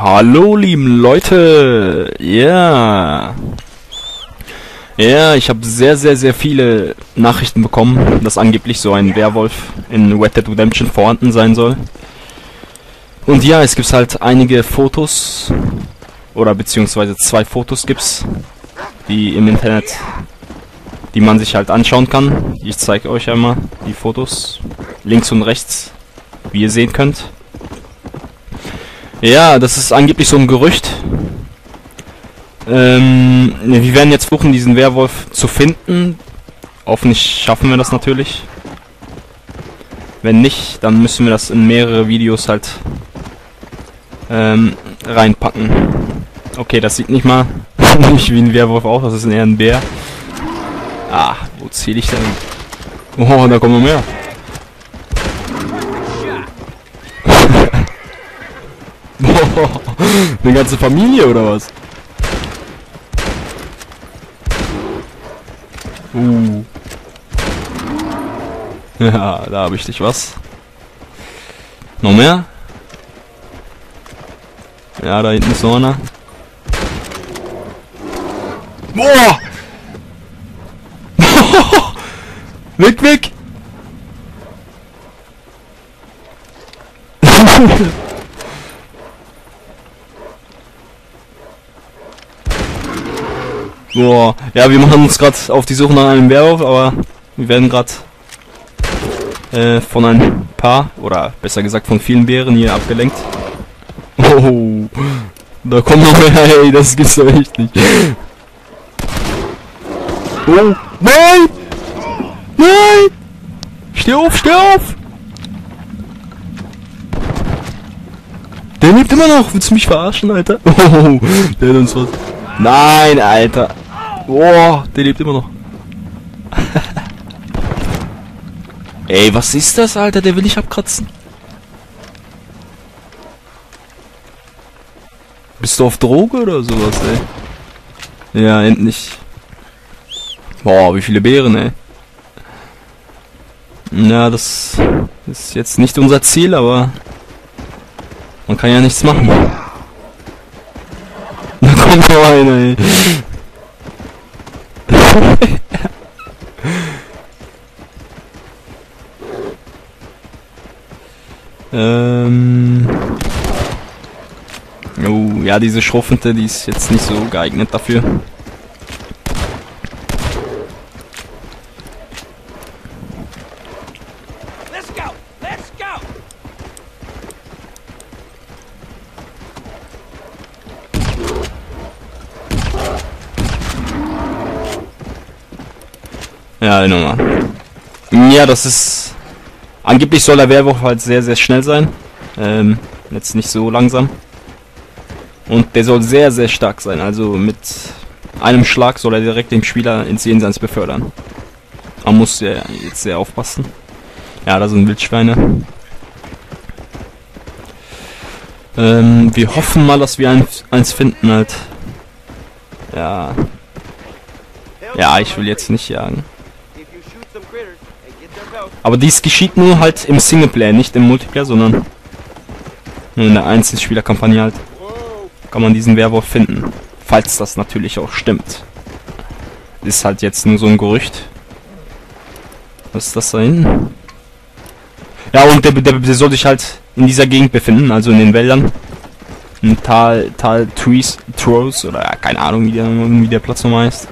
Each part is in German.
Hallo, lieben Leute. Ja. Ja, ich habe sehr, sehr, sehr viele Nachrichten bekommen, dass angeblich so ein Werwolf in Red Dead Redemption vorhanden sein soll. Und ja, es gibt halt einige Fotos, oder beziehungsweise zwei Fotos gibt's, die im Internet, die man sich halt anschauen kann. Ich zeige euch einmal die Fotos, links und rechts, wie ihr sehen könnt. Ja, das ist angeblich so ein Gerücht. Ähm, wir werden jetzt versuchen, diesen Werwolf zu finden. Hoffentlich schaffen wir das natürlich. Wenn nicht, dann müssen wir das in mehrere Videos halt ähm, reinpacken. Okay, das sieht nicht mal nicht wie ein Werwolf aus, das ist eher ein Bär. Ah, wo zähle ich denn? Oh, da kommen noch mehr. Eine ganze Familie oder was? Uh. Ja, da habe ich dich was. Noch mehr? Ja, da hinten ist noch einer. Boah! weg, weg! Boah, ja, wir machen uns gerade auf die Suche nach einem Werwolf, aber wir werden gerade äh, von ein paar, oder besser gesagt von vielen Bären hier abgelenkt. Oh, da kommt noch mehr, ey, das gibt's doch echt nicht. Oh, nein! Nein! Steh auf, steh auf! Der lebt immer noch, willst du mich verarschen, Alter? Oh, der hat uns was. Nein, Alter. Boah, der lebt immer noch. Ey, was ist das, Alter? Der will ich abkratzen. Bist du auf Droge oder sowas, ey? Ja, endlich. Boah, wie viele Beeren, ey. Ja, das ist jetzt nicht unser Ziel, aber man kann ja nichts machen. Da kommt noch einer, ey. Oh, ja, diese Schruffente, die ist jetzt nicht so geeignet dafür. Let's go! Let's go! Ja, nochmal. Ja, das ist... Angeblich soll der Werwolf halt sehr, sehr schnell sein. Ähm, jetzt nicht so langsam. Und der soll sehr, sehr stark sein. Also mit einem Schlag soll er direkt den Spieler ins Jenseits befördern. Man muss ja jetzt sehr aufpassen. Ja, da sind Wildschweine. Ähm, wir hoffen mal, dass wir eins, finden halt. Ja. Ja, ich will jetzt nicht jagen. Aber dies geschieht nur halt im Singleplayer, nicht im Multiplayer, sondern nur in der Einzelspielerkampagne halt. Kann man diesen Werwolf finden. Falls das natürlich auch stimmt. Ist halt jetzt nur so ein Gerücht. Was ist das da hinten? Ja, und der, der, der soll sich halt in dieser Gegend befinden, also in den Wäldern. Im Tal, Tal Trees, Trolls, oder ja, keine Ahnung, wie der, wie der Platz nochmal heißt.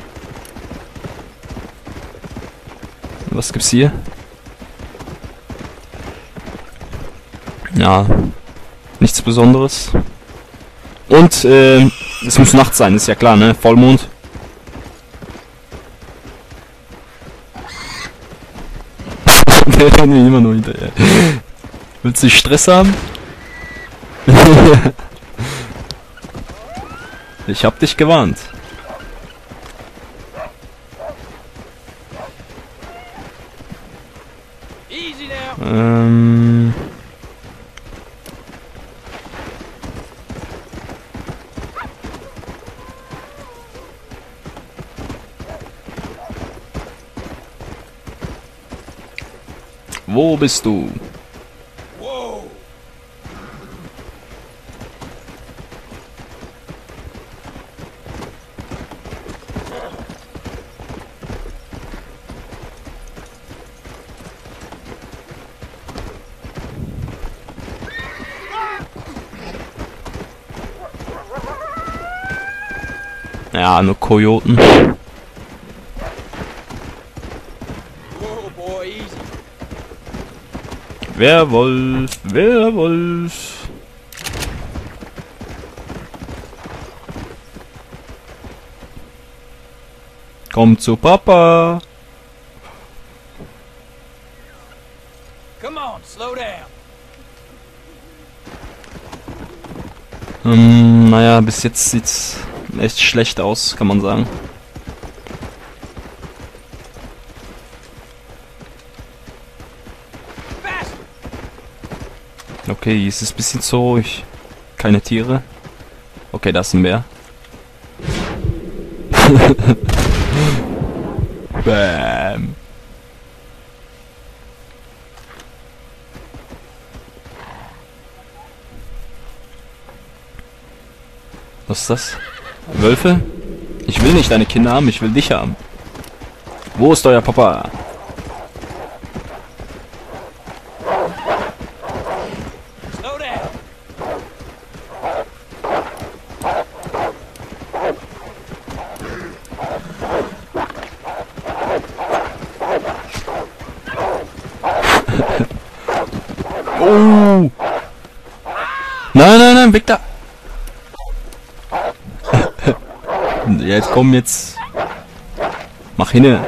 Was gibt's hier? Ja, nichts Besonderes. Und äh, es muss Nacht sein, ist ja klar, ne? Vollmond. Der rennt mir immer nur hinterher. Willst du Stress haben? ich hab dich gewarnt. Ähm. Wo bist du? Ja, nur Kojoten. Werwolf, Werwolf. Komm zu Papa. Come on, slow down. Ähm, naja, bis jetzt sieht's echt schlecht aus, kann man sagen. Okay, es ist ein bisschen zu ruhig. Keine Tiere. Okay, da ist ein Bär. Bam. Was ist das? Wölfe? Ich will nicht deine Kinder haben, ich will dich haben. Wo ist euer Papa? Slow down. Oh! Nein, nein, nein, weg da! ja, jetzt komm jetzt. Mach hinne.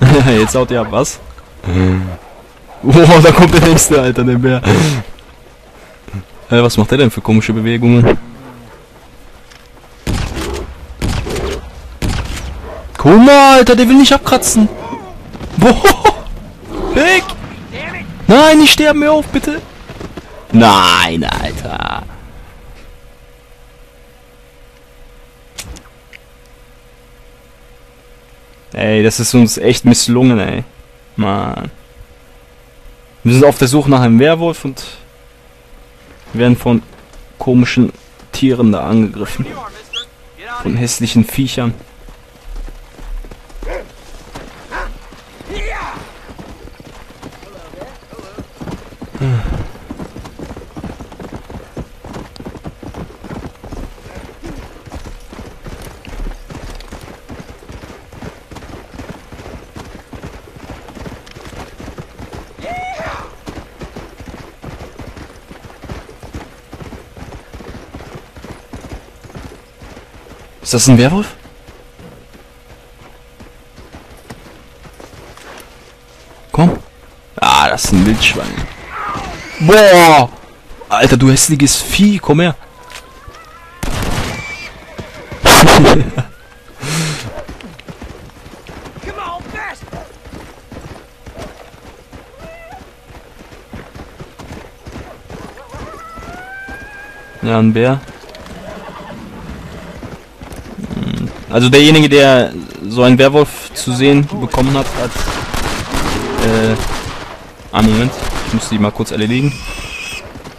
jetzt haut ihr ab, was? Oh, da kommt der nächste, Alter, der Bär. Äh, was macht der denn für komische Bewegungen? Guck mal, Alter, der will nicht abkratzen. Boah! Weg! Nein, nicht sterben, mir auf, bitte. Nein, Alter. Ey, das ist uns echt misslungen, ey. Mann. Wir sind auf der Suche nach einem Werwolf und werden von komischen Tieren da angegriffen. Von hässlichen Viechern. Ist das ein Werwolf? Komm. Ah, das ist ein Wildschwein. Boah! Alter, du hässliches Vieh, komm her. Ja, ein Bär. Also derjenige, der so einen Werwolf zu sehen bekommen hat, hat... Äh... Ah, Moment. Ich muss die mal kurz erledigen.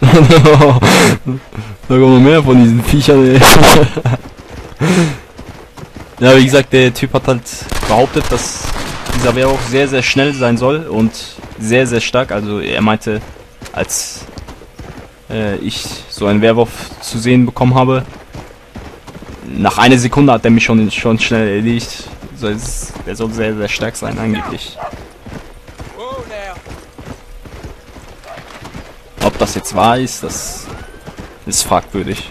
da kommen noch mehr von diesen Viechern, ey. ja, wie gesagt, der Typ hat halt behauptet, dass dieser Werwolf sehr, sehr schnell sein soll und sehr, sehr stark. Also er meinte, als äh, ich so einen Werwolf zu sehen bekommen habe, nach einer Sekunde hat er mich schon, schon schnell erledigt. So, es, er soll sehr, sehr stark sein, angeblich. Ob das jetzt wahr ist, das ist fragwürdig.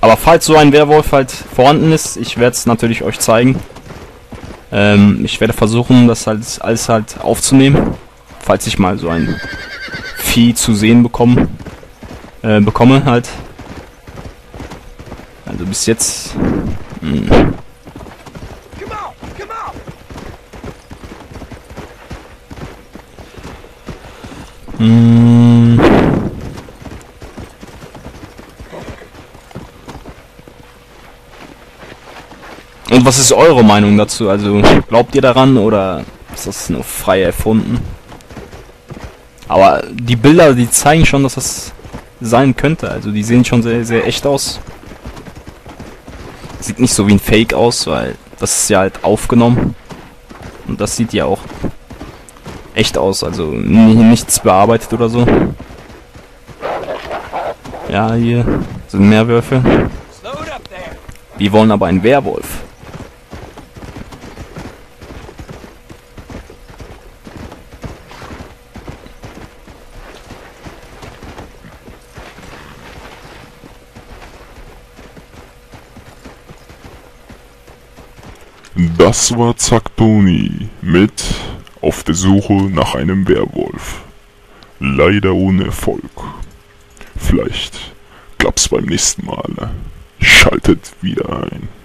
Aber falls so ein Werwolf halt vorhanden ist, ich werde es natürlich euch zeigen. Ähm, ich werde versuchen, das halt alles halt aufzunehmen, falls ich mal so ein Vieh zu sehen bekomme, äh, bekomme halt. Also bis jetzt hm, Come on, come on. Mm. Und was ist eure Meinung dazu? Also glaubt ihr daran oder ist das nur frei erfunden? Aber die Bilder, die zeigen schon, dass das sein könnte. Also die sehen schon sehr, sehr echt aus. Sieht nicht so wie ein Fake aus, weil das ist ja halt aufgenommen. Und das sieht ja auch echt aus, also ni- nichts bearbeitet oder so. Ja, hier sind there. Wir wollen aber einen Werwolf. Das war Zack Tony mit Auf der Suche nach einem Werwolf. Leider ohne Erfolg. Vielleicht klappt's beim nächsten Mal. Schaltet wieder ein.